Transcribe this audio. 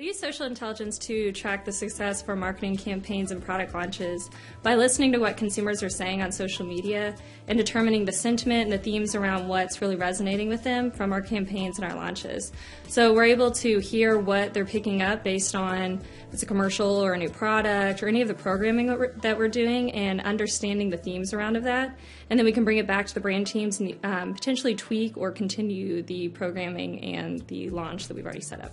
We use social intelligence to track the success for marketing campaigns and product launches by listening to what consumers are saying on social media and determining the sentiment and the themes around what's really resonating with them from our campaigns and our launches. So we're able to hear what they're picking up based on if it's a commercial or a new product or any of the programming that we're, that we're doing and understanding the themes around of that. And then we can bring it back to the brand teams and um, potentially tweak or continue the programming and the launch that we've already set up.